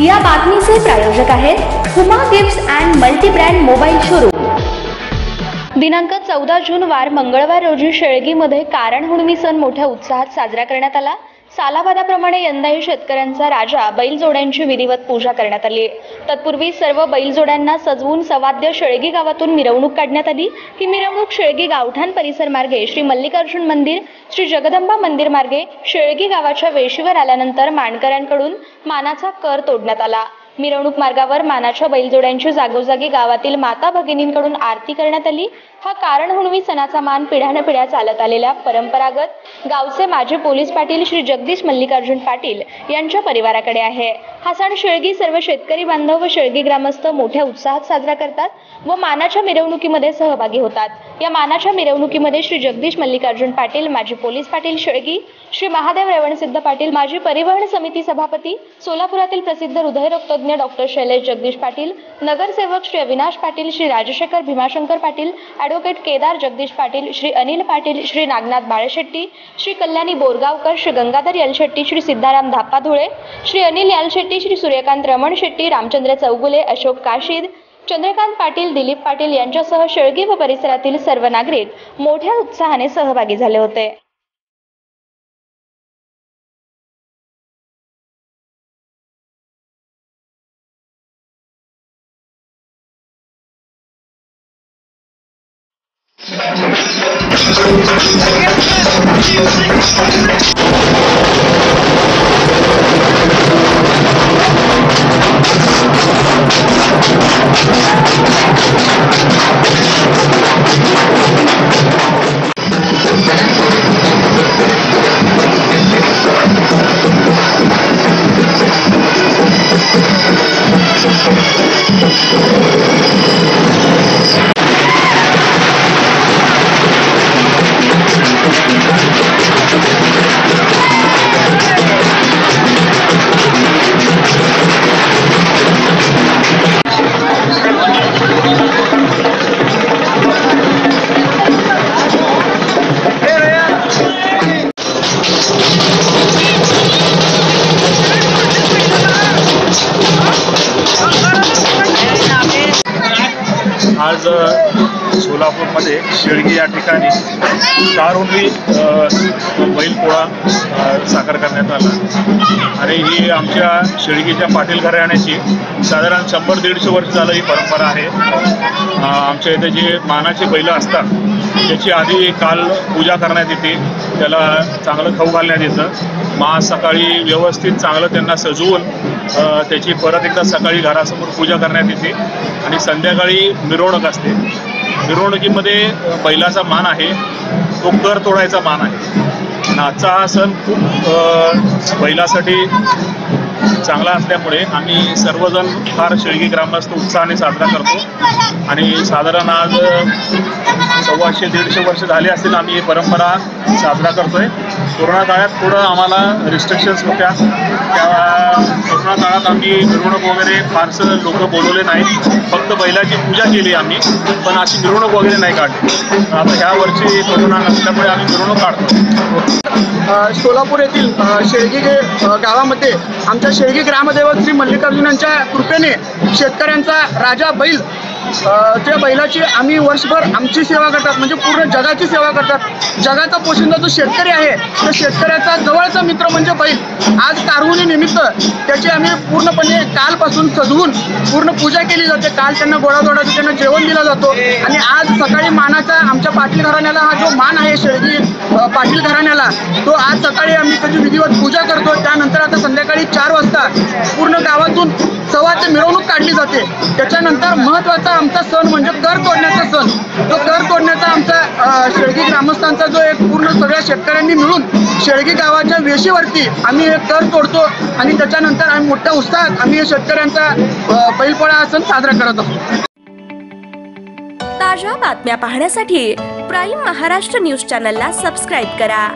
या बातमीचे प्रायोजक आहेत Huma gift and multi brand mobile showroom. दिनांक चौदा जून वार मंगळवार रोजी शेळगीमध्ये कारण हुणमी सण मोठ्या उत्साहात साजरा करण्यात आला. सालाबादाप्रमाणे यंदाही शेतकऱ्यांचा राजा बैलजोड्यांची विधिवत पूजा करण्यात आली. तत्पूर्वी सर्व बैलजोड्यांना सजवून सवाद्य शेळगी गावातून मिरवणूक काढण्यात आली. ही मिरवणूक शेळगी गावठाण परिसर मार्गे श्री मल्लिकार्जुन मंदिर श्री जगदंबा मंदिर मार्गे शेळगी गावाच्या वेशीवर आल्यानंतर मानकऱ्यांकडून मानाचा कर तोडण्यात आला. मिरवणूक मार्गावर मानाच्या बैलजोड्यांची जागोजागी गावातील माता भगिनींकडून आरती करण्यात आली. हा कारण हुणवी सणाचा मान पिढ्यानपिढ्या चालत आलेल्या परंपरागत गावचे माजी पोलीस पाटील श्री जगदीश मल्लिकार्जुन पाटील यांच्या परिवाराकडे आहे. हा सण शेळगी सर्व शेतकरी बांधव व शेळगी ग्रामस्थ मोठ्या उत्साहात साजरा करतात व मानाच्या मिरवणुकीमध्ये सहभागी होतात. या मानाच्या मिरवणुकीमध्ये श्री जगदीश मल्लिकार्जुन पाटील माजी पोलीस पाटील शेळगी श्री महादेव रेवणसिद्ध पाटील माजी परिवहन समिती सभापती सोलापुरातील प्रसिद्ध हृदयरोगतज्ञ डॉक्टर शैलेश जगदीश पाटील नगरसेवक श्री अविनाश पाटील श्री राजशेखर भीमाशंकर पाटील ॲडव्होकेट केदार जगदीश पाटील श्री अनिल पाटील श्री नागनाथ बाळशेट्टी श्री कल्याणी बोरगावकर श्री गंगाधर यालशेट्टी श्री सिद्धाराम धापा धुळे श्री अनिल यालशेट्टी श्री सूर्यकांत रमण शेट्टी रामचंद्र चौगुले अशोक काशीद चंद्रकांत पाटील दिलीप पाटील यांच्यासह शेळगी व परिसरातील सर्व नागरिक मोठ्या उत्साहाने सहभागी झाले होते. Music. आज सोलापूरमध्ये शेळगी या ठिकाणी कारहुंडी बैलपोळा साकार करण्यात आला. आणि ही आमच्या शेळगीच्या पाटील घराण्याची साधारण शंभर दीडशे वर्ष झालं ही परंपरा आहे. आमच्या इथे जे मानाचे बैलं असतात त्याची आधी काल पूजा करण्यात येते त्याला चांगलं खाऊ घालण्यात येतं. मा सकाळी व्यवस्थित चांगलं त्यांना सजवून त्याची परत एकदा सकाळी घरासमोर पूजा करण्यात येते. आणि संध्याकाळी मिरवणूक असते. मिरवणुकीमध्ये बैलाचा मान आहे तो कर तोडायचा मान आहे. आजचा हा सण खूप बैलासाठी चांगला असल्यामुळे आम्ही सर्वजण फार शेळगी ग्रामस्थ उत्साहाने साजरा करतो. आणि साधारण आज अ, सव्वाशे दीडशे वर्ष झाले असतील आम्ही ही परंपरा साजरा करतोय. कोरोना काळात थोडं आम्हाला रिस्ट्रिक्शन्स होत्या. त्या कोरोना काळात आम्ही मिरवणूक वगैरे फारसं लोक बोलवले नाहीत. फक्त बैलाची पूजा केली आम्ही पण अशी मिरवणूक वगैरे नाही काढली. आता ह्या वर्षी कोरोना नसल्यामुळे आम्ही मिरवणूक काढतो सोलापूर येथील शेळगी गावामध्ये आमच्या शेळगी ग्रामदैवत श्री मल्लिकार्जुनांच्या कृपेने शेतकऱ्यांचा राजा बैल त्या बैलाची आम्ही वर्षभर आमची सेवा करतात म्हणजे पूर्ण जगाची सेवा करतात. जगाचा पोशिंदा जो शेतकरी आहे तो शेतकऱ्याचा जवळचा मित्र म्हणजे बैल. आज कारहुनी निमित्त त्याची आम्ही पूर्णपणे कालपासून सजवून पूर्ण पूजा केली जाते. काल त्यांना गोडाधोडाचं त्यांना जेवण दिला जातो. आणि आज सकाळी मानाचा आमच्या पाटील घराण्याला हा जो मान आहे शेळगी पाटील घराण्याला तो आज सकाळी आम्ही त्याची विधिवत पूजा करतो. त्यानंतर आता संध्याकाळी चार वाजता पूर्ण गावातून सव्वाची मिरवणूक काढली जाते. त्याच्यानंतर महत्त्वाचा आमचा सण म्हणजे कर तोडण्याचा सण. तो कर तोडण्याचा आमचा शेळगी ग्रामस्थांचा जो एक पूर्ण सगळ्या शेतकऱ्यांनी मिळून शेळगी गावाच्या वेशीवरती आम्ही एक कर तोडतो आणि त्याच्यानंतर आम्ही मोठ्या उत्साहात आम्ही या शेतकऱ्यांचा बैलपोळा हा सण साजरा करत असतो ताज्या बातम्या पाहण्यासाठी प्राईम महाराष्ट्र न्यूज चॅनलला सबस्क्राईब करा.